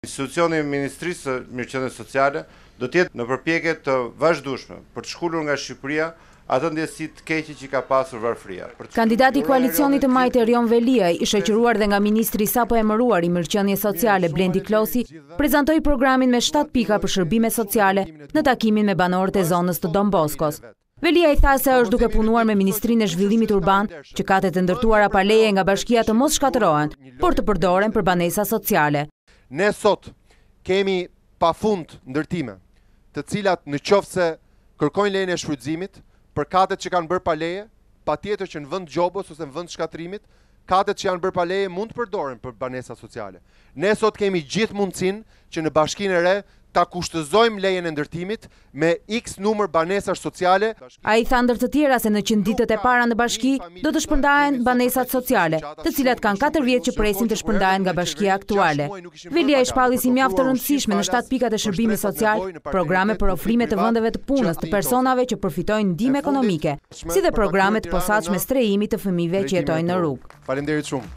Institucioni i Ministrisë së Mirëqenies Sociale do të jetë në përpjekje të vazhdueshme për të shkulur nga Shqipëria atë ndjesi të keqe që ka pasur varfëria. Kandidati i koalicionit të majtë Erion Veliaj, i shoqëruar dhe nga ministri i sapoemëruar i Mirëqenies Sociale, Blendi Klosi, prezantoi programin me shtatë pika për shërbime sociale në takimin me banorët e zonës të Don Boskos. Veliaj tha se është duke punuar me Ministrinë e Zhvillimit Urban që katet e ndërtuara pa leje nga bashkia të mos shkatërrohen, por të përdoren për banesa sociale. Ne sot kemi pafund ndërtime, të cilat në qoftë se kërkojnë lejen e shfrytëzimit, për katet që kanë bërë pa leje, patjetër që në vend gjobës ose në vend shkatërrimit, Katet që janë bërë pa leje mund të përdoren për banesa sociale. Ne sot kemi gjithë mundësinë që në bashkinë e re ta kushtëzojmë lejen e ndërtimit me iks numër banesash sociale. Ai tha ndër të tjera se në qind ditët e para në bashki do të shpërndahen banesat sociale, të cilat kanë katër vjet që presin të shpërndahen nga bashkia aktuale. Veliaj shpalli si mjaft të rëndësishme në shtatë pikat e shërbimit social programe për ofrime të vendeve të punës të personave që përfitojnë ndihmë ekonomike, si dhe programe të posaçme strehimi të fëmijëve që jetojnë në rrugë. Faleminderit shumë.